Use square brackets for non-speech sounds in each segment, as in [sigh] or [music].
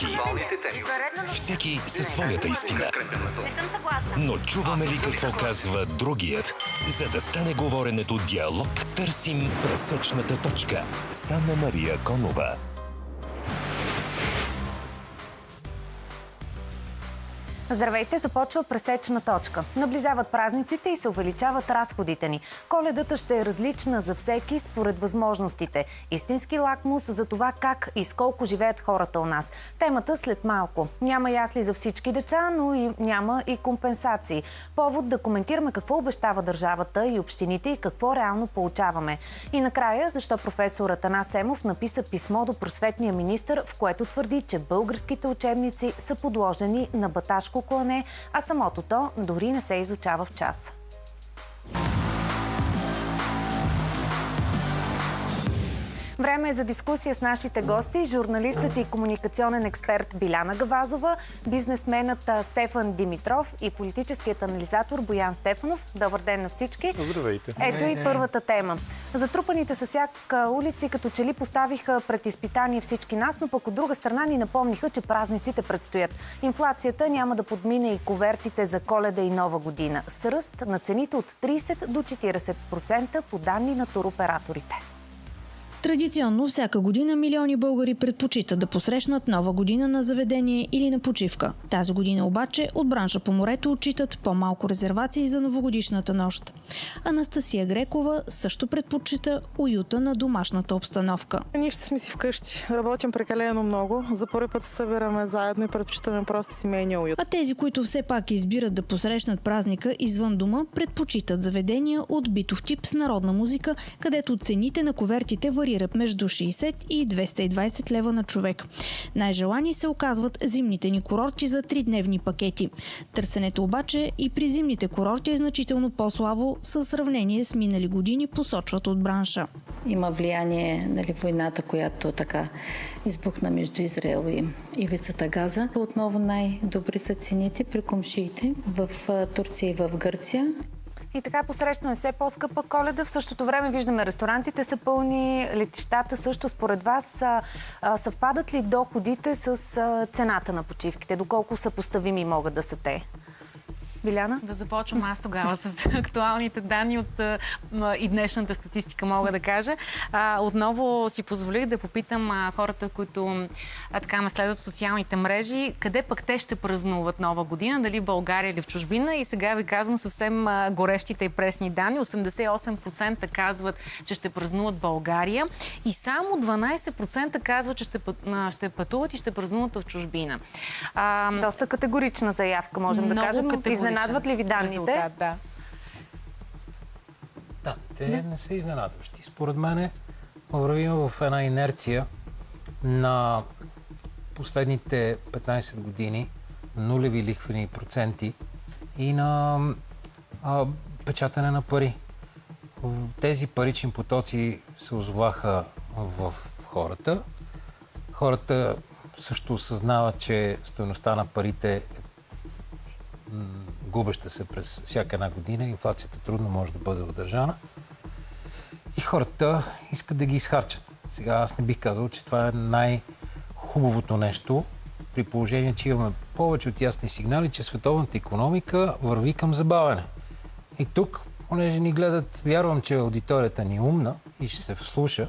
точки. Всеки със своята истина. Но чуваме ли какво казва другият? За да стане говоренето диалог, търсим пресечната точка. Санна Мария Конова. Здравейте, започва пресечна точка. Наближават празниците и се увеличават разходите ни. Коледата ще е различна за всеки според възможностите. Истински лакмус за това как и с колко живеят хората у нас. Темата след малко. Няма ясли за всички деца, но и няма и компенсации. Повод да коментираме какво обещава държавата и общините и какво реално получаваме. И накрая, защо професор Атанас Семов написа писмо до просветния министр, в което твърди, че българските учебници са подложени на баташко клане, а самото то дори не се изучава в час. Време е за дискусия с нашите гости, журналистът и комуникационен експерт Биляна Гавазова, бизнесменът Стефан Димитров и политическият анализатор Боян Стефанов. Добър ден на всички. Здравейте. Ето и първата тема. Затрупаните с всяка улици като че ли поставиха пред изпитание всички нас, но пък от друга страна ни напомниха, че празниците предстоят. Инфлацията няма да подмине и ковертите за коледа и нова година. С ръст на цените от 30 до 40% по данни на туроператорите. Традиционно всяка година милиони българи предпочитат да посрещнат нова година на заведение или на почивка. Тази година обаче от бранша по морето отчитат по-малко резервации за новогодишната нощ. Анастасия Грекова също предпочита уюта на домашната обстановка. Ние ще сме си вкъщи. Работим прекалено много. За първи път се събираме заедно и предпочитаме просто семейния уют. А тези, които все пак избират да посрещнат празника извън дома, предпочитат заведения от битов тип с народна музика, където цените на ковертите варират варират между 60 и 220 лева на човек. Най-желани се оказват зимните ни курорти за тридневни пакети. Търсенето обаче и при зимните курорти е значително по-слабо в сравнение с минали години, посочват от бранша. Има влияние нали, войната, която така избухна между Израел и ивицата Газа. Отново най-добри са цените при комшиите в Турция и в Гърция. И така посрещаме все по-скъпа коледа. В същото време виждаме ресторантите са пълни, летищата също. Според вас съвпадат ли доходите с цената на почивките? Доколко съпоставими могат да са те? Биляна? Да започвам аз тогава с [laughs] актуалните данни от и днешната статистика, мога да кажа. Отново си позволих да попитам хората, които така ме следват в социалните мрежи, къде пък те ще празнуват нова година, дали в България или в чужбина. И сега ви казвам съвсем горещите и пресни данни. 88% казват, че ще празнуват България и само 12% казват, че ще, пътуват и ще празнуват в чужбина. Доста категорична заявка, можем да кажем. Изненадват ли ви данните? Резултат, да. Да, те не, не са изненадващи. Според мен вървим в една инерция на последните 15 години нулеви лихвени проценти и на а, печатане на пари. Тези парични потоци се озоваха в хората. Хората също осъзнават, че стоеността на парите е губеща се през всяка една година. Инфлацията трудно може да бъде удържана. И хората искат да ги изхарчат. Сега аз не бих казал, че това е най-хубавото нещо, при положение, че имаме повече от ясни сигнали, че световната економика върви към забавяне. И тук, понеже ни гледат, вярвам, че аудиторията ни е умна и ще се вслуша,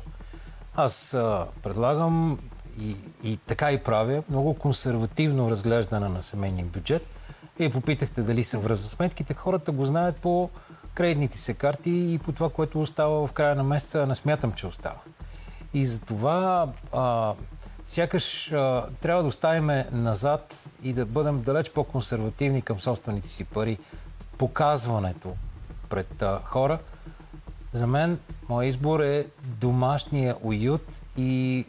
аз а, предлагам и, и така и правя много консервативно разглеждане на семейния бюджет – вие попитахте дали са връзва сметките. Хората го знаят по кредитните си карти и по това, което остава в края на месеца. Не смятам, че остава. И за това а, сякаш а, трябва да оставим назад и да бъдем далеч по-консервативни към собствените си пари. Показването пред а, хора. За мен, моят избор е домашния уют и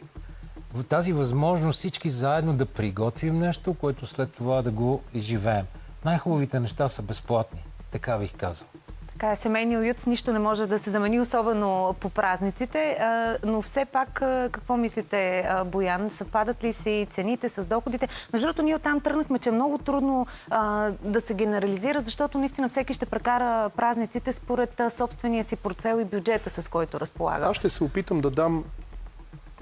тази възможност всички заедно да приготвим нещо, което след това да го изживеем. Най-хубавите неща са безплатни. Така бих казал. Така е, семейния уют с нищо не може да се замени, особено по празниците. Но все пак, какво мислите, Боян? Съвпадат ли си цените с доходите? Между другото, ние оттам тръгнахме, че е много трудно да се генерализира, защото наистина всеки ще прекара празниците според собствения си портфел и бюджета, с който разполага. Аз ще се опитам да дам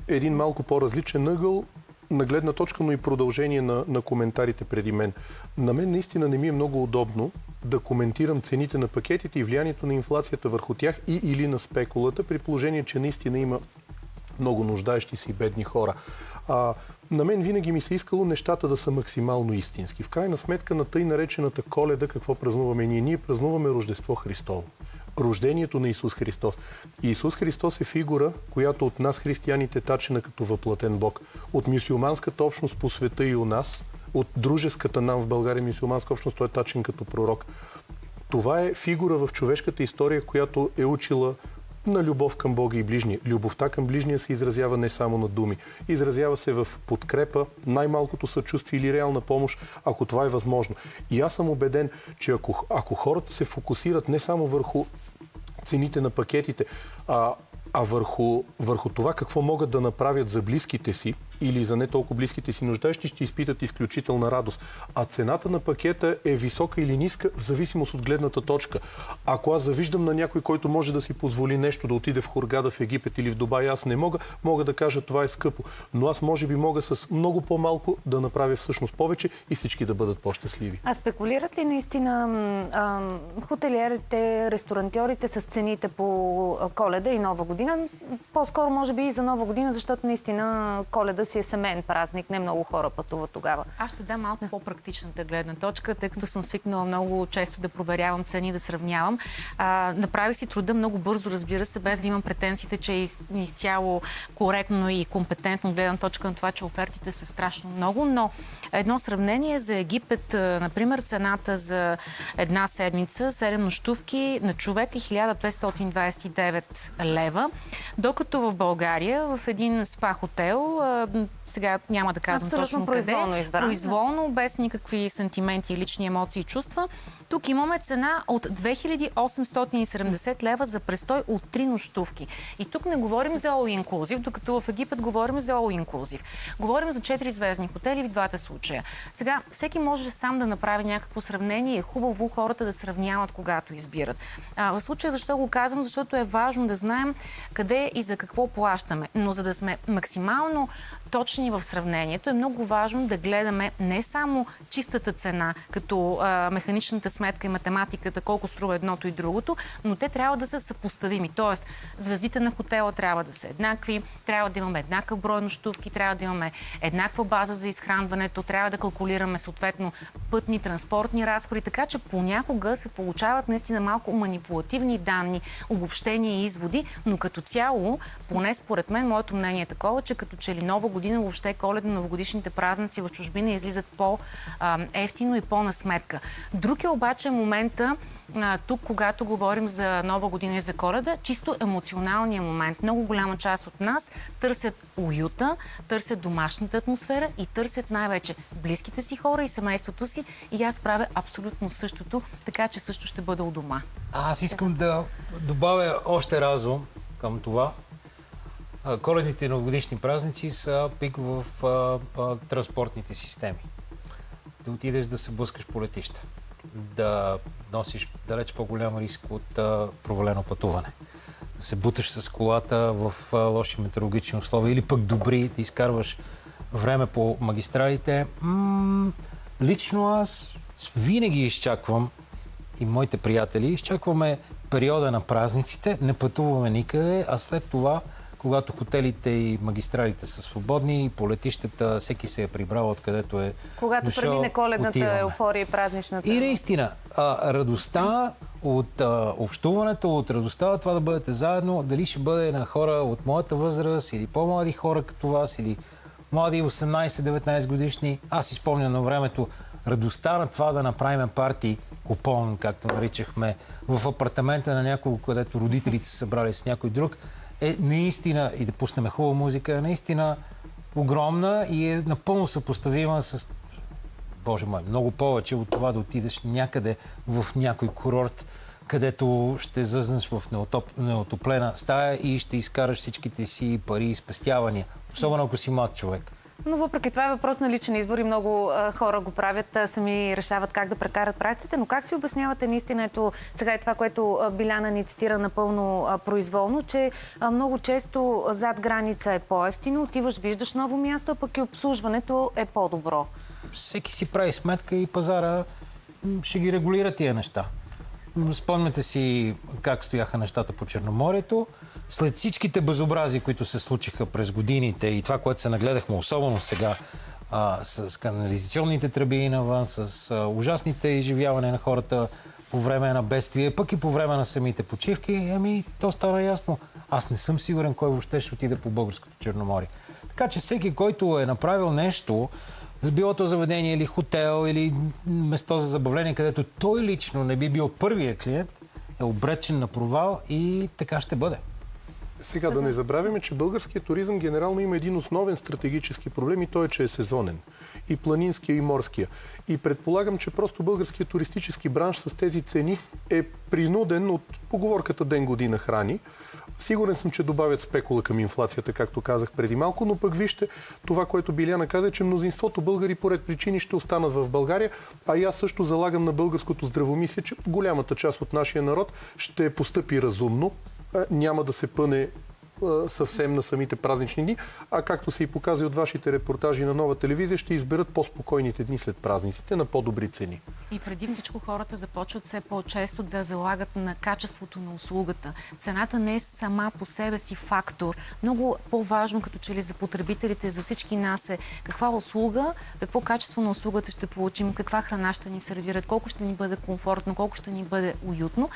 един малко по-различен ъгъл на гледна точка, но и продължение на, на коментарите преди мен. На мен наистина не ми е много удобно да коментирам цените на пакетите и влиянието на инфлацията върху тях и или на спекулата, при положение, че наистина има много нуждаещи си бедни хора. А, на мен винаги ми се искало нещата да са максимално истински. В крайна сметка на тъй наречената коледа, какво празнуваме ние? Ние празнуваме Рождество Христово рождението на Исус Христос. Исус Христос е фигура, която от нас християните тачена като въплатен Бог. От мюсюлманската общност по света и у нас, от дружеската нам в България мюсюлманска общност, той е тачен като пророк. Това е фигура в човешката история, която е учила на любов към Бога и ближния. Любовта към ближния се изразява не само на думи. Изразява се в подкрепа, най-малкото съчувствие или реална помощ, ако това е възможно. И аз съм убеден, че ако, ако хората се фокусират не само върху цените на пакетите, а, а върху, върху това какво могат да направят за близките си, или за не толкова близките си нуждаещи, ще изпитат изключителна радост. А цената на пакета е висока или ниска, в зависимост от гледната точка. Ако аз завиждам на някой, който може да си позволи нещо, да отиде в Хургада, в Египет или в Дубай, аз не мога, мога да кажа това е скъпо. Но аз може би мога с много по-малко да направя всъщност повече и всички да бъдат по-щастливи. А спекулират ли наистина а, хотелиерите, ресторантьорите с цените по коледа и нова година? По-скоро може би и за нова година, защото наистина коледа си е семейен празник, не много хора пътуват тогава. Аз ще дам малко по-практичната гледна точка, тъй като съм свикнала много често да проверявам цени, да сравнявам. А, направих си труда много бързо, разбира се, без да имам претенциите, че е изцяло коректно и компетентно гледна точка на това, че офертите са страшно много, но едно сравнение за Египет, например, цената за една седмица, 7 нощувки на човек е 1529 лева, докато в България в един спа хотел сега няма да казвам Абсолютно точно произволно къде. Избран, произволно, без никакви сантименти, лични емоции и чувства. Тук имаме цена от 2870 лева за престой от 3 нощувки. И тук не говорим за all inclusive, докато в Египет говорим за all inclusive. Говорим за 4 звездни хотели в двата случая. Сега, всеки може сам да направи някакво сравнение. Е хубаво хората да сравняват, когато избират. А, в случая защо го казвам? Защото е важно да знаем къде и за какво плащаме. Но за да сме максимално точни в сравнението, е много важно да гледаме не само чистата цена, като а, механичната сметка и математиката, колко струва едното и другото, но те трябва да са съпоставими. Тоест, звездите на хотела трябва да са еднакви, трябва да имаме еднакъв брой нощувки, трябва да имаме еднаква база за изхранването, трябва да калкулираме съответно пътни, транспортни разходи, така че понякога се получават наистина малко манипулативни данни, обобщения и изводи, но като цяло, поне според мен, моето мнение е такова, че като че ли нова година, въобще коледно новогодишните празници в чужбина излизат по-ефтино и по-на сметка. Друг е обаче момента, тук, когато говорим за нова година и за коледа, чисто емоционалния момент. Много голяма част от нас търсят уюта, търсят домашната атмосфера и търсят най-вече близките си хора и семейството си. И аз правя абсолютно същото, така че също ще бъда у дома. Аз искам да добавя още разум към това. Коледните и новогодишни празници са пик в а, а, транспортните системи. Да отидеш да се блъскаш по летища. Да носиш далеч по-голям риск от а, провалено пътуване. Да се буташ с колата в а, лоши метеорологични условия или пък добри, да изкарваш време по магистралите. М- лично аз винаги изчаквам и моите приятели, изчакваме периода на празниците, не пътуваме никъде, а след това когато хотелите и магистралите са свободни и по летищата всеки се е прибрал откъдето е Когато дошъл, премине коледната отиваме. еуфория и празничната. И наистина, а, радостта от а, общуването, от радостта от това да бъдете заедно, дали ще бъде на хора от моята възраст или по-млади хора като вас, или млади 18-19 годишни. Аз си спомням на времето радостта на това да направим парти, купон, както наричахме, в апартамента на някого, където родителите са събрали с някой друг, е наистина, и да пуснем хубава музика, е наистина огромна и е напълно съпоставима с Боже мой, много повече от това да отидеш някъде в някой курорт, където ще зъзнеш в неотоп... неотоплена стая и ще изкараш всичките си пари и спестявания. Особено ако си млад човек. Но въпреки това е въпрос на личен избор и много а, хора го правят, а, сами решават как да прекарат празниците. Но как си обяснявате наистина ето сега е това, което а, Биляна ни цитира напълно а, произволно, че а, много често зад граница е по-ефтино, отиваш, виждаш ново място, а пък и обслужването е по-добро. Всеки си прави сметка и пазара ще ги регулира тия неща. Спомняте си как стояха нещата по Черноморието. След всичките безобрази, които се случиха през годините и това, което се нагледахме, особено сега, а, с канализационните тръби навън, с а, ужасните изживяване на хората по време на бедствие, пък и по време на самите почивки, ами то стана ясно. Аз не съм сигурен кой въобще ще отиде по българското Черноморие. Така че всеки, който е направил нещо, с билото заведение или хотел или место за забавление, където той лично не би бил първия клиент, е обречен на провал и така ще бъде. Сега да не забравяме, че българският туризъм генерално има един основен стратегически проблем и той е, че е сезонен. И планинския, и морския. И предполагам, че просто българският туристически бранш с тези цени е принуден от поговорката ден година храни. Сигурен съм, че добавят спекула към инфлацията, както казах преди малко, но пък вижте това, което Биляна каза, че мнозинството българи поред причини ще останат в България, а и аз също залагам на българското здравомислие, че голямата част от нашия народ ще постъпи разумно, няма да се пъне съвсем на самите празнични дни, а както се и показва от вашите репортажи на нова телевизия, ще изберат по-спокойните дни след празниците на по-добри цени. И преди всичко хората започват все по-често да залагат на качеството на услугата. Цената не е сама по себе си фактор. Много по-важно като че ли за потребителите, за всички нас е каква услуга, какво качество на услугата ще получим, каква храна ще ни сервират, колко ще ни бъде комфортно, колко ще ни бъде уютно.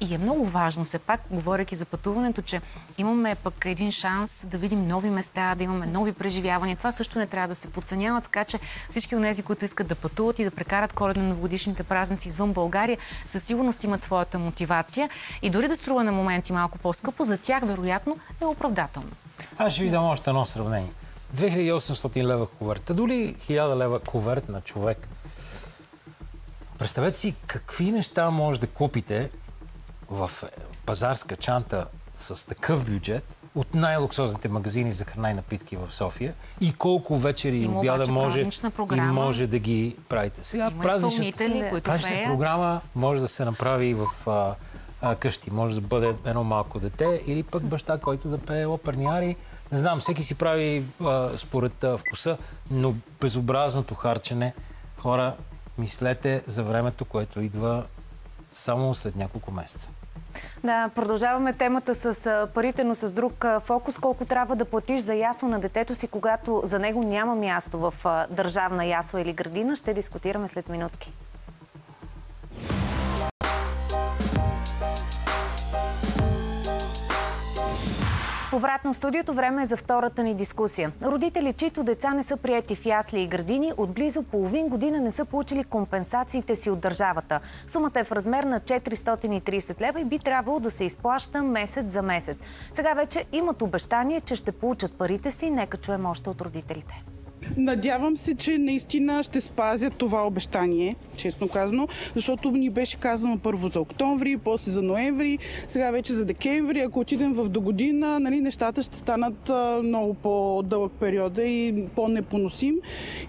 И е много важно, все пак, говоряки за пътуването, че имаме пък пък един шанс да видим нови места, да имаме нови преживявания. Това също не трябва да се подценява, така че всички от тези, които искат да пътуват и да прекарат коледно новогодишните празници извън България, със сигурност имат своята мотивация и дори да струва на моменти малко по-скъпо, за тях вероятно е оправдателно. Аз ще ви дам още едно сравнение. 2800 лева коверта, дори 1000 лева коверт на човек. Представете си какви неща може да купите в пазарска чанта с такъв бюджет, от най-луксозните магазини за храна и напитки в София и колко вечери и обяда може, и може да ги правите. Сега празничната, празнична програма може да се направи и в а, а, къщи. Може да бъде едно малко дете или пък баща, който да пее оперни ари. Не знам, всеки си прави а, според а, вкуса, но безобразното харчене, хора, мислете за времето, което идва само след няколко месеца. Да, продължаваме темата с парите, но с друг фокус. Колко трябва да платиш за ясло на детето си, когато за него няма място в държавна ясла или градина, ще дискутираме след минутки. Обратно в студиото време е за втората ни дискусия. Родители, чието деца не са прияти в ясли и градини, от близо половин година не са получили компенсациите си от държавата. Сумата е в размер на 430 лева и би трябвало да се изплаща месец за месец. Сега вече имат обещание, че ще получат парите си. Нека чуем още от родителите. Надявам се, че наистина ще спазят това обещание, честно казано, защото ни беше казано първо за октомври, после за ноември, сега вече за декември. Ако отидем в до година, нали, нещата ще станат много по-дълъг период и по-непоносим.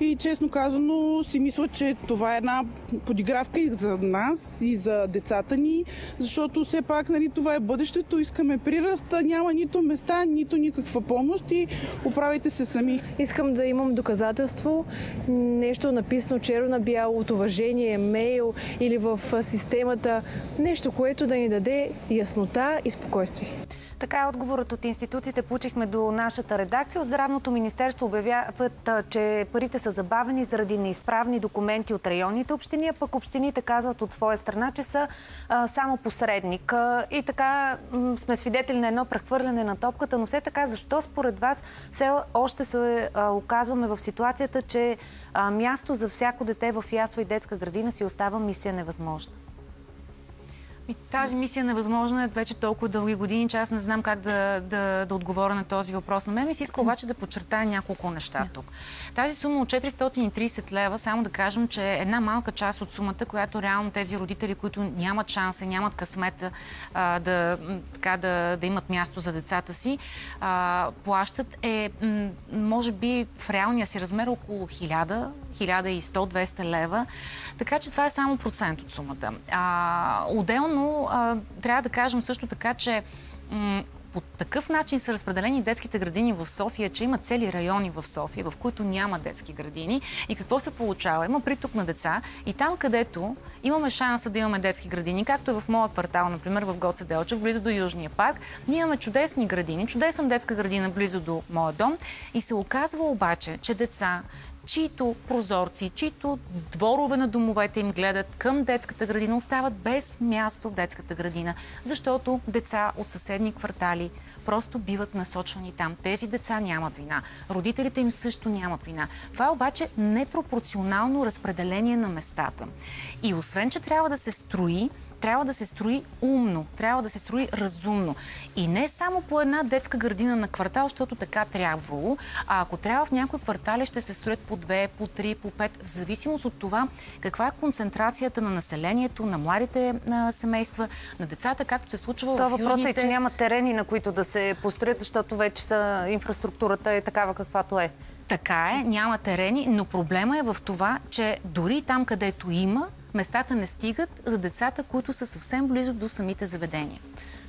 И честно казано си мисля, че това е една подигравка и за нас, и за децата ни, защото все пак нали, това е бъдещето, искаме приръст, няма нито места, нито никаква помощ и оправите се сами. Искам да имам доказателство, нещо написано черно на бяло, от уважение, мейл или в системата, нещо, което да ни даде яснота и спокойствие. Така е отговорът от институциите получихме до нашата редакция. От Здравното министерство обявяват, че парите са забавени заради неизправни документи от районните общини, а пък общините казват от своя страна, че са а, само посредник. И така сме свидетели на едно прехвърляне на топката, но все така защо според вас все още се а, оказваме в ситуацията, че а, място за всяко дете в ясла и детска градина си остава мисия невъзможна? Тази мисия е невъзможна е вече толкова дълги години, че аз не знам как да, да, да отговоря на този въпрос. На мен ми се иска обаче да подчертая няколко неща тук. Тази сума от 430 лева, само да кажем, че е една малка част от сумата, която реално тези родители, които нямат шанса, нямат късмета а, да, така, да, да имат място за децата си, а, плащат е, може би, в реалния си размер около 1000, 1100-200 лева. Така че това е само процент от сумата. А, отделно а, трябва да кажем също така, че по такъв начин са разпределени детските градини в София, че има цели райони в София, в които няма детски градини. И какво се получава? Има приток на деца и там, където имаме шанса да имаме детски градини, както е в моят квартал, например в Гоце Делчев, близо до Южния парк, ние имаме чудесни градини, чудесна детска градина близо до моя дом и се оказва обаче, че деца, чието прозорци, чието дворове на домовете им гледат към детската градина, остават без място в детската градина, защото деца от съседни квартали просто биват насочвани там. Тези деца нямат вина. Родителите им също нямат вина. Това е обаче непропорционално разпределение на местата. И освен, че трябва да се строи, трябва да се строи умно, трябва да се строи разумно. И не само по една детска градина на квартал, защото така трябвало, а ако трябва в някои квартали ще се строят по две, по три, по пет, в зависимост от това каква е концентрацията на населението, на младите на семейства, на децата, както се случва Това в южните... въпросът е, че няма терени, на които да се построят, защото вече са, инфраструктурата е такава каквато е. Така е, няма терени, но проблема е в това, че дори там, където има, местата не стигат за децата, които са съвсем близо до самите заведения.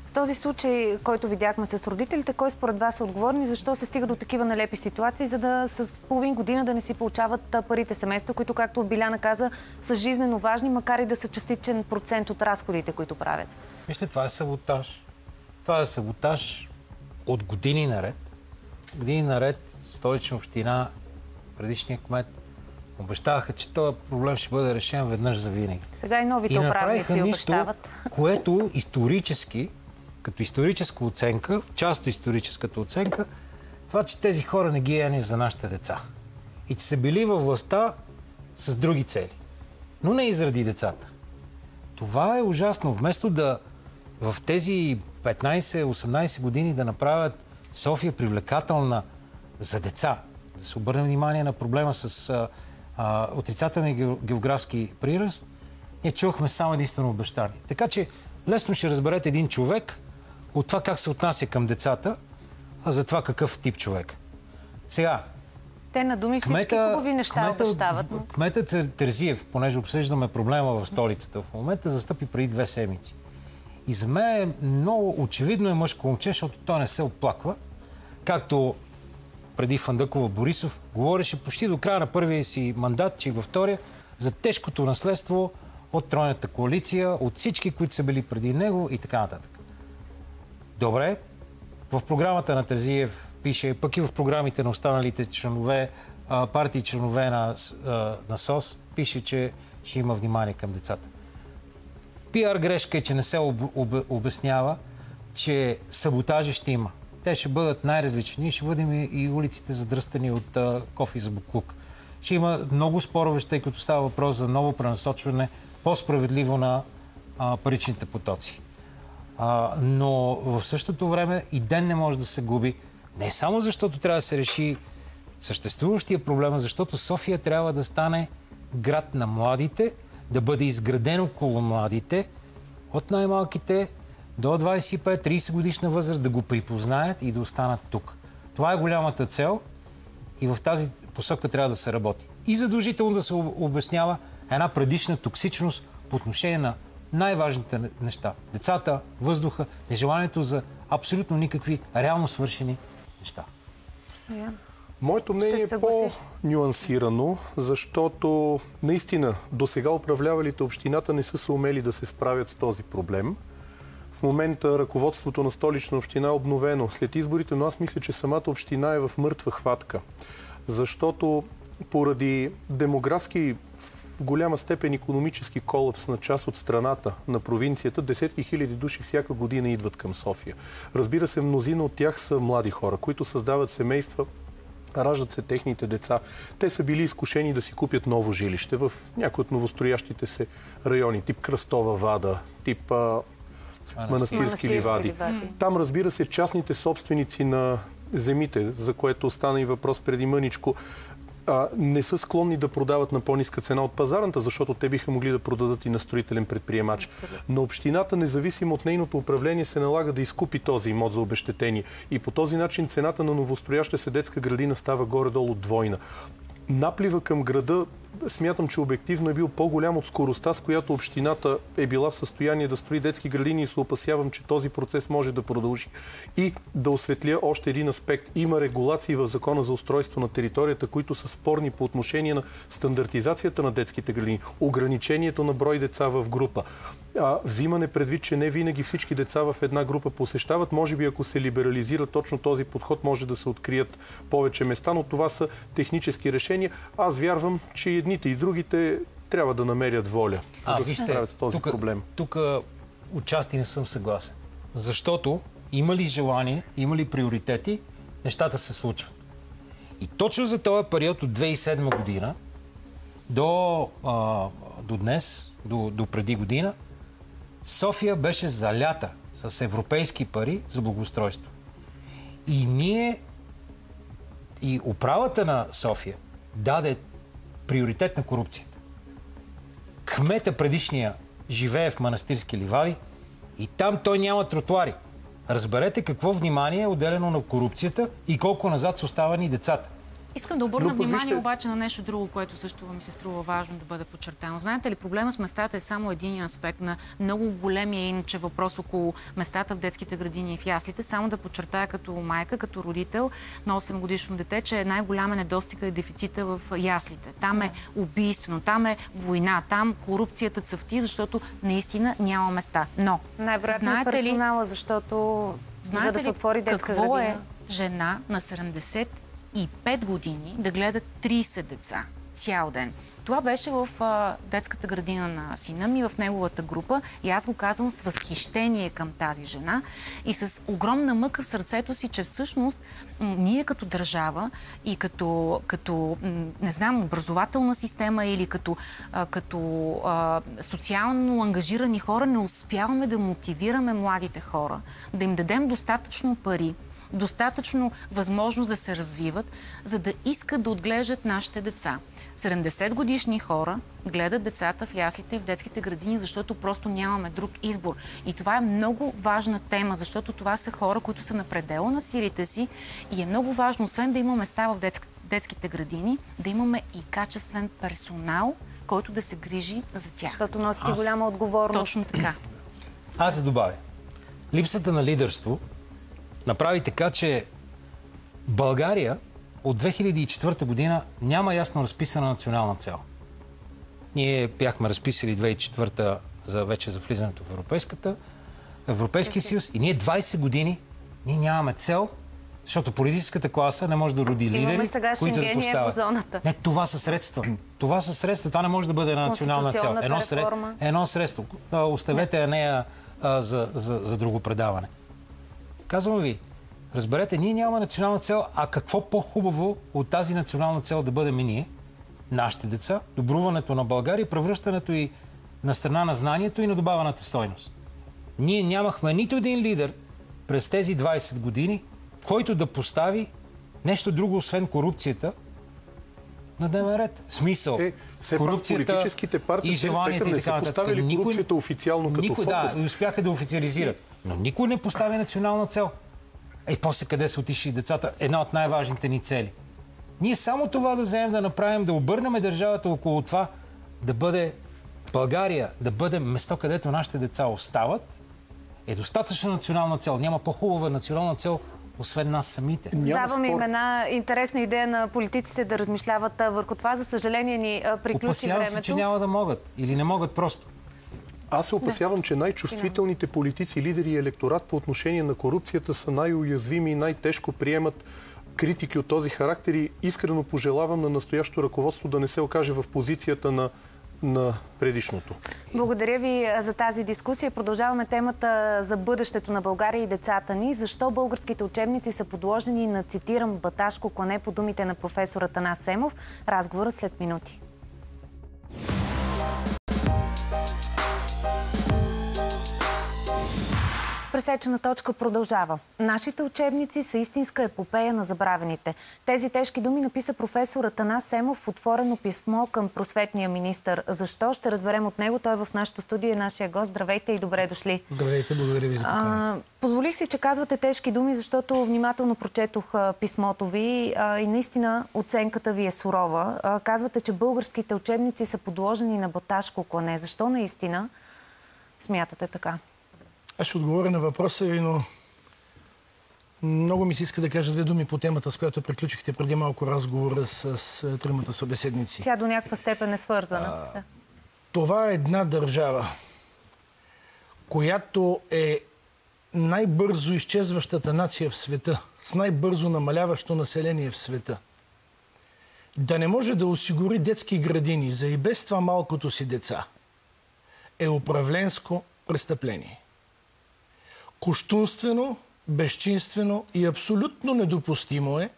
В този случай, който видяхме с родителите, кой според вас е отговорен и защо се стига до такива налепи ситуации, за да с половин година да не си получават парите семейства, които, както Биляна каза, са жизненно важни, макар и да са частичен процент от разходите, които правят? Вижте, това е саботаж. Това е саботаж от години наред. Години наред столична община, предишния кмет Обещаваха, че този проблем ще бъде решен веднъж за винаги. Сега и новите управници обещават. което исторически, като историческа оценка, част историческата оценка, това, че тези хора не ги яни за нашите деца. И че са били във властта с други цели. Но не и заради децата. Това е ужасно. Вместо да в тези 15-18 години да направят София привлекателна за деца, да се обърне внимание на проблема с а, отрицателен географски приръст, ние чухме само единствено обещание. Така че лесно ще разберете един човек от това как се отнася към децата, а за това какъв тип човек. Сега, те на думи всички кмета, хубави неща кмета, обещават. Но... Кметът Терзиев, понеже обсъждаме проблема в столицата в момента, застъпи преди две седмици. И за мен е много очевидно е мъжко момче, защото той не се оплаква. Както преди Фандъкова Борисов, говореше почти до края на първия си мандат, че и във втория, за тежкото наследство от тройната коалиция, от всички, които са били преди него и така нататък. Добре, в програмата на Терзиев пише, пък и в програмите на останалите членове, партии членове на, на СОС, пише, че ще има внимание към децата. Пиар грешка е, че не се об, об, обяснява, че саботажи ще има те ще бъдат най-различни. Ще бъдем и улиците задръстани от а, кофи за буклук. Ще има много спорове, тъй като става въпрос за ново пренасочване, по-справедливо на а, паричните потоци. А, но в същото време и ден не може да се губи. Не само защото трябва да се реши съществуващия проблем, защото София трябва да стане град на младите, да бъде изграден около младите, от най-малките до 25-30 годишна възраст да го припознаят и да останат тук. Това е голямата цел и в тази посока трябва да се работи. И задължително да се обяснява една предишна токсичност по отношение на най-важните неща. Децата, въздуха, нежеланието за абсолютно никакви реално свършени неща. Yeah. Моето мнение е по-нюансирано, защото наистина до сега управлявалите общината не са се умели да се справят с този проблем момента ръководството на столична община е обновено след изборите, но аз мисля, че самата община е в мъртва хватка. Защото поради демографски в голяма степен економически колапс на част от страната, на провинцията, десетки хиляди души всяка година идват към София. Разбира се, мнозина от тях са млади хора, които създават семейства, раждат се техните деца. Те са били изкушени да си купят ново жилище в някои от новостроящите се райони, тип Кръстова вада, тип Манастирски ливади. ливади. Там, разбира се, частните собственици на земите, за което остана и въпрос преди мъничко, а, не са склонни да продават на по-ниска цена от пазарната, защото те биха могли да продадат и на строителен предприемач. Но общината, независимо от нейното управление, се налага да изкупи този имот за обещетение. И по този начин цената на новострояща се детска градина става горе-долу двойна. Наплива към града смятам, че обективно е бил по-голям от скоростта, с която общината е била в състояние да строи детски градини и се опасявам, че този процес може да продължи. И да осветля още един аспект. Има регулации в Закона за устройство на територията, които са спорни по отношение на стандартизацията на детските градини, ограничението на брой деца в група. А, взимане предвид, че не винаги всички деца в една група посещават. Може би, ако се либерализира точно този подход, може да се открият повече места, но това са технически решения. Аз вярвам, че едните и другите трябва да намерят воля, а, да се справят с този тука, проблем. Тук отчасти не съм съгласен. Защото има ли желание, има ли приоритети, нещата се случват. И точно за този период от 2007 година до, а, до днес, до, до преди година, София беше залята с европейски пари за благоустройство. И ние, и управата на София даде приоритет на корупцията. Кмета предишния живее в манастирски ливади и там той няма тротуари. Разберете какво внимание е отделено на корупцията и колко назад са оставани децата. Искам да обърна внимание вижте... обаче на нещо друго, което също ми се струва важно да бъде подчертано. Знаете ли, проблема с местата е само един аспект на много големия иначе въпрос около местата в детските градини и в яслите. Само да подчертая като майка, като родител на 8 годишно дете, че най-голяма недостига е дефицита в яслите. Там е убийствено, там е война, там корупцията цъфти, защото наистина няма места. Но, най-вероятно е персонала, ли, защото знаете за да се отвори детска какво градина? е жена на 70 и 5 години да гледат 30 деца цял ден. Това беше в а, детската градина на сина ми, в неговата група и аз го казвам с възхищение към тази жена и с огромна мъка в сърцето си, че всъщност ние като държава и като, като не знам, образователна система или като, а, като а, социално ангажирани хора не успяваме да мотивираме младите хора, да им дадем достатъчно пари, достатъчно възможност да се развиват, за да искат да отглеждат нашите деца. 70 годишни хора гледат децата в яслите и в детските градини, защото просто нямаме друг избор. И това е много важна тема, защото това са хора, които са на предела на силите си и е много важно, освен да има места в детските градини, да имаме и качествен персонал, който да се грижи за тях. Защото носите Аз... голяма отговорност. Точно така. Аз се добавя. Липсата на лидерство направи така, че България от 2004 година няма ясно разписана национална цел. Ние бяхме разписали 2004 за вече за влизането в Европейската, Европейския съюз и ние 20 години ние нямаме цел, защото политическата класа не може да роди лидери, които да поставят. Зоната. Не, това са средства. Това са средства. Това не може да бъде една национална цел. Едно, сред... Едно средство. Оставете я нея а, за, за, за друго предаване. Казвам ви, разберете, ние нямаме национална цел, а какво по-хубаво от тази национална цел да бъдем ние, нашите деца, добруването на България, превръщането и на страна на знанието и на добавената стойност. Ние нямахме нито един лидер през тези 20 години, който да постави нещо друго, освен корупцията, на дневен ред. Смисъл. Е, все корупцията политическите партии и желанието не са поставили корупцията официално като никой, фокус. Да, успяха да официализират. Но никой не поставя национална цел. Ей, после къде са отишли децата? Една от най-важните ни цели. Ние само това да вземем да направим, да обърнем държавата около това, да бъде България, да бъде место, където нашите деца остават, е достатъчна национална цел. Няма по-хубава национална цел, освен нас самите. Давам им една интересна идея на политиците да размишляват върху това. За съжаление ни приключи Опасявам времето. се, че няма да могат. Или не могат просто. Аз се опасявам, че най-чувствителните политици, лидери и електорат по отношение на корупцията са най-уязвими и най-тежко приемат критики от този характер и искрено пожелавам на настоящото ръководство да не се окаже в позицията на на предишното. Благодаря ви за тази дискусия. Продължаваме темата за бъдещето на България и децата ни. Защо българските учебници са подложени на, цитирам, баташко клане по думите на професора Танас Семов? Разговорът след минути. Пресечена точка продължава. Нашите учебници са истинска епопея на забравените. Тези тежки думи написа професор Атанас Семов в отворено писмо към просветния министр. Защо? Ще разберем от него. Той е в нашото студио и нашия гост. Здравейте и добре дошли. Здравейте, благодаря ви за поканата. Позволих си, че казвате тежки думи, защото внимателно прочетох писмото ви а, и наистина оценката ви е сурова. А, казвате, че българските учебници са подложени на баташко клане. Защо наистина смятате така? Аз ще отговоря на въпроса ви, но много ми се иска да кажа две думи по темата, с която приключихте преди малко разговора с, с тримата събеседници. Тя до някаква степен е свързана. А, Това е една държава, която е най-бързо изчезващата нация в света, с най-бързо намаляващо население в света. Да не може да осигури детски градини за и без това малкото си деца е управленско престъпление коштунствено, безчинствено и абсолютно недопустимо е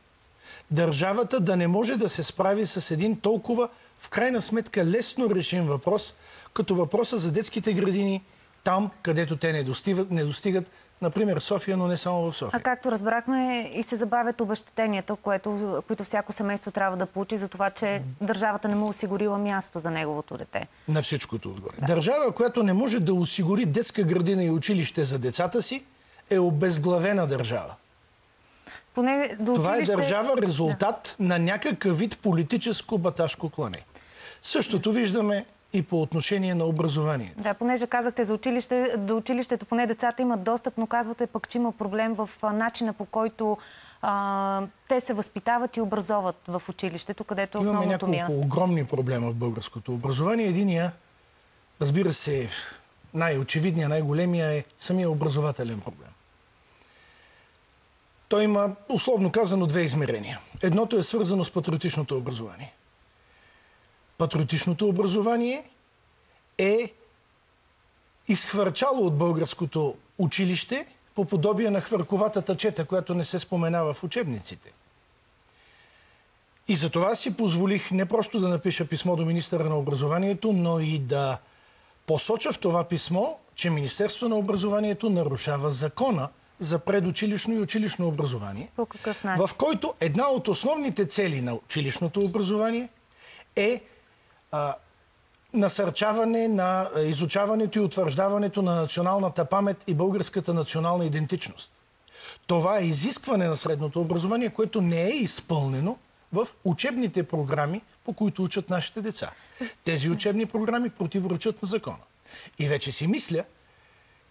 държавата да не може да се справи с един толкова, в крайна сметка, лесно решим въпрос, като въпроса за детските градини там, където те не достигат, не достигат Например, София, но не само в София. А както разбрахме, и се забавят обещетенията, което, които всяко семейство трябва да получи за това, че държавата не му осигурила място за неговото дете. На всичкото отгоре. Да. Държава, която не може да осигури детска градина и училище за децата си, е обезглавена държава. Поне до Това е държава резултат да. на някакъв вид политическо баташко клане. Същото виждаме и по отношение на образование. Да, понеже казахте за училище, до училището поне децата имат достъп, но казвате пък, че има проблем в начина по който а, те се възпитават и образоват в училището, където е основното Имаме няколко място. огромни проблема в българското образование. Единия, разбира се, най-очевидният, най-големия е самия образователен проблем. Той има, условно казано, две измерения. Едното е свързано с патриотичното образование – патриотичното образование е изхвърчало от българското училище по подобие на хвърковатата чета, която не се споменава в учебниците. И за това си позволих не просто да напиша писмо до министъра на образованието, но и да посоча в това писмо, че Министерство на образованието нарушава закона за предучилищно и училищно образование, в който една от основните цели на училищното образование е насърчаване на изучаването и утвърждаването на националната памет и българската национална идентичност. Това е изискване на средното образование, което не е изпълнено в учебните програми, по които учат нашите деца. Тези учебни програми противоречат на закона. И вече си мисля,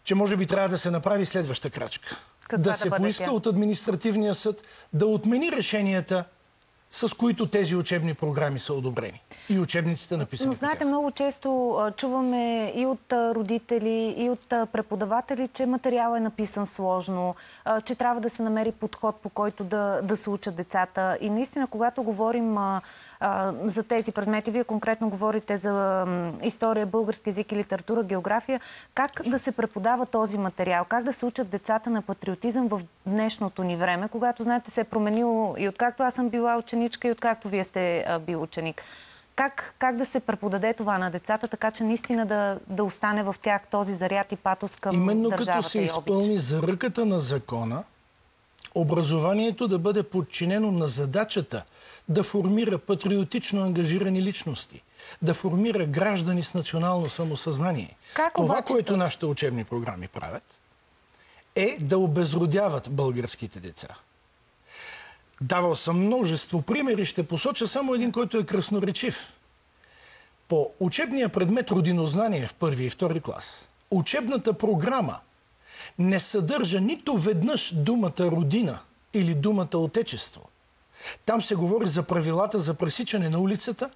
че може би трябва да се направи следваща крачка. Каква да, да се поиска от административния съд да отмени решенията с които тези учебни програми са одобрени. И учебниците написани. Но знаете, много често чуваме и от родители, и от преподаватели, че материал е написан сложно, че трябва да се намери подход, по който да, да се учат децата. И наистина, когато говорим за тези предмети, вие конкретно говорите за история, български язик и литература, география, как да се преподава този материал, как да се учат децата на патриотизъм в днешното ни време, когато, знаете, се е променило и откакто аз съм била ученичка и откакто вие сте бил ученик. Как, как да се преподаде това на децата, така че наистина да, да остане в тях този заряд и патос към Именно държавата като се изпълни за ръката на закона, образованието да бъде подчинено на задачата да формира патриотично ангажирани личности, да формира граждани с национално самосъзнание. Как Това, обаче което нашите учебни програми правят, е да обезродяват българските деца. Давал съм множество примери, ще посоча само един, който е красноречив. По учебния предмет родинознание в първи и втори клас, учебната програма не съдържа нито веднъж думата родина или думата отечество. Там се говори за правилата за пресичане на улицата,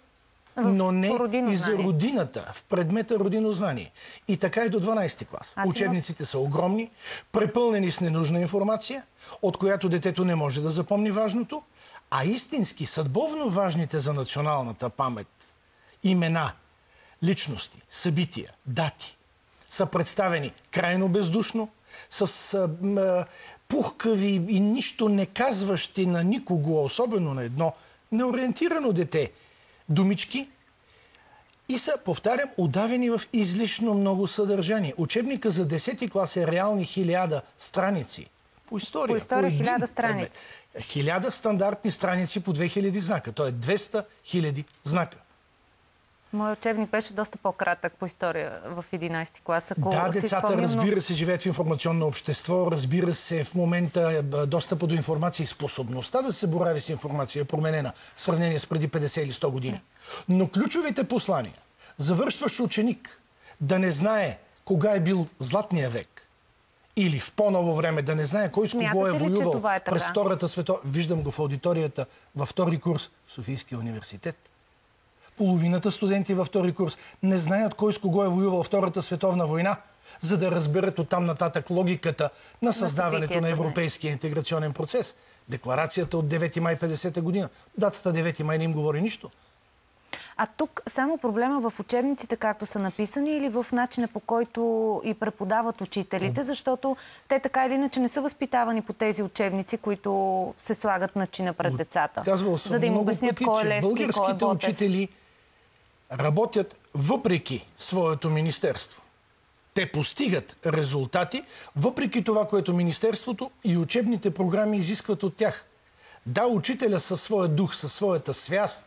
но не и за родината в предмета родинознание. И така и до 12 клас. Аз Учебниците са огромни, препълнени с ненужна информация, от която детето не може да запомни важното, а истински, съдбовно важните за националната памет имена личности, събития, дати са представени крайно бездушно, с а, пухкави и нищо не казващи на никого, особено на едно неориентирано дете, думички и са, повтарям, удавени в излишно много съдържание. Учебника за 10 клас е реални хиляда страници. По история. По история хиляда страници. Хиляда стандартни страници по 2000 знака. То е 200 хиляди знака. Моят учебник беше доста по-кратък по история в 11 клас. Ако да, децата, спомням, разбира се, живеят в информационно общество. Разбира се, в момента е, достъпа до информация и способността да се борави с информация е променена в сравнение с преди 50 или 100 години. Но ключовите послания, завършващ ученик, да не знае кога е бил златния век, или в по-ново време да не знае кой с кого е ли, воювал е през Втората световна... Виждам го в аудиторията във втори курс в Софийския университет. Половината студенти във втори курс не знаят кой с кого е воювал Втората световна война, за да разберат оттам нататък логиката на създаването на европейския интеграционен процес. Декларацията от 9 май 50 година. Датата 9 май не им говори нищо. А тук само проблема в учебниците, както са написани, или в начина по който и преподават учителите, защото те така или иначе не са възпитавани по тези учебници, които се слагат на чина пред децата. Казвал съм за да им много обяснят пъти, кой е Левски, кой е българските Ботев. учители работят въпреки своето министерство. Те постигат резултати, въпреки това, което Министерството и учебните програми изискват от тях. Да, учителя със своя дух, със своята свяст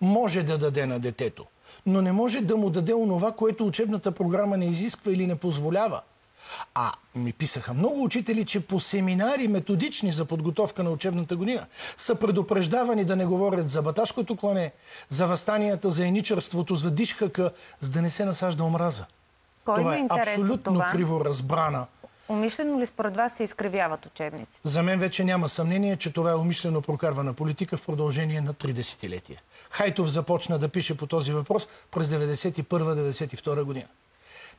може да даде на детето, но не може да му даде онова, което учебната програма не изисква или не позволява. А ми писаха много учители, че по семинари методични за подготовка на учебната година са предупреждавани да не говорят за баташкото клане, за възстанията, за еничарството, за дишхака, за да не се насажда омраза. Кой това е абсолютно това? криво разбрана. Умишлено ли според вас се изкривяват учебници? За мен вече няма съмнение, че това е умишлено прокарвана политика в продължение на три десетилетия. Хайтов започна да пише по този въпрос през 91-92 година.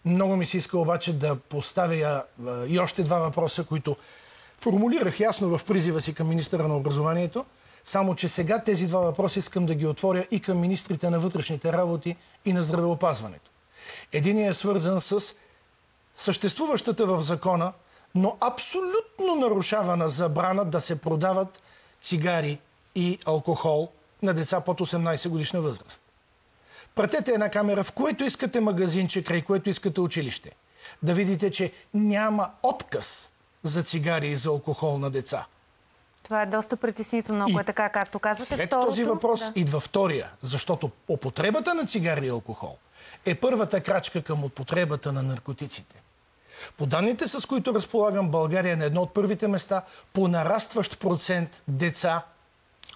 Много ми се иска обаче да поставя и още два въпроса, които формулирах ясно в призива си към министъра на образованието, само че сега тези два въпроса искам да ги отворя и към министрите на вътрешните работи и на здравеопазването. Единият е свързан с съществуващата в закона, но абсолютно нарушавана забрана да се продават цигари и алкохол на деца под 18 годишна възраст. Пратете една камера в което искате магазинче, край което искате училище. Да видите, че няма отказ за цигари и за алкохол на деца. Това е доста притеснително, ако е така, както казвате. След Второто, този въпрос да. идва втория, защото употребата на цигари и алкохол е първата крачка към употребата на наркотиците. По данните, с които разполагам, България е на едно от първите места по нарастващ процент деца,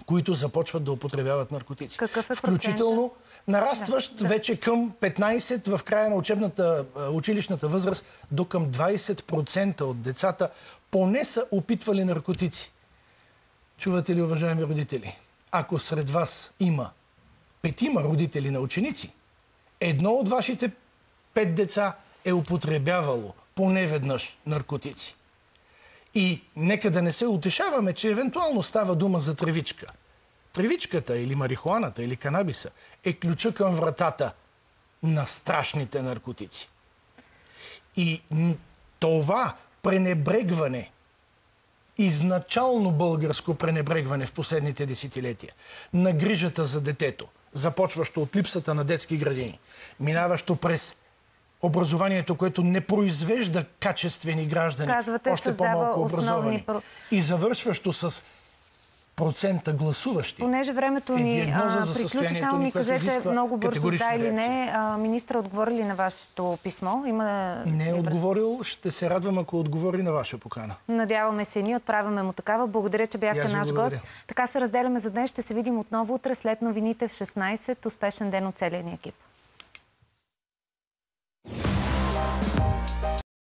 които започват да употребяват наркотици. Какъв е Включително нарастващ Да, да. вече към 15 в края на учебната, училищната възраст до към 20% от децата поне са опитвали наркотици. Чувате ли, уважаеми родители? Ако сред вас има петима родители на ученици, едно от вашите пет деца е употребявало поне веднъж наркотици. И нека да не се утешаваме, че евентуално става дума за тревичка. Тревичката или марихуаната или канабиса е ключа към вратата на страшните наркотици. И това пренебрегване, изначално българско пренебрегване в последните десетилетия на грижата за детето, започващо от липсата на детски градини, минаващо през образованието, което не произвежда качествени граждани, Казвате, още по-малко основни образовани, про- и завършващо с процента гласуващи. Понеже времето е ни а, приключи, само ни, ми кажете много бързо, да или не. А, министра отговори ли на вашето писмо? Има... Не е отговорил, ще се радвам, ако отговори на ваша покана. Надяваме се ние, отправяме му такава. Благодаря, че бяхте наш благодаря. гост. Така се разделяме за днес. Ще се видим отново утре след новините в 16. Успешен ден от целия ни екип.